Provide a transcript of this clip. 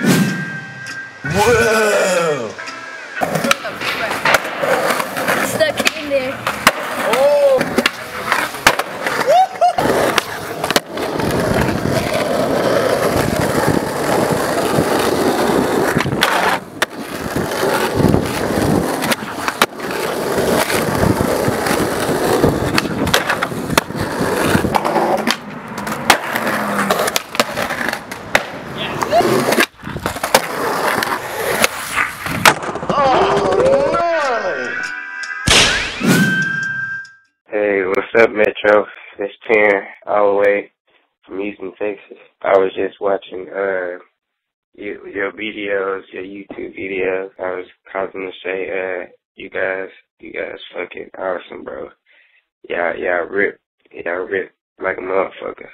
Whoa! What's up, Metro? It's Taryn, all the way from Houston, Texas. I was just watching uh you, your videos, your YouTube videos. I was calling to say, uh, you guys, you guys fucking awesome, bro. Yeah, yeah, rip, yeah, rip like a motherfucker.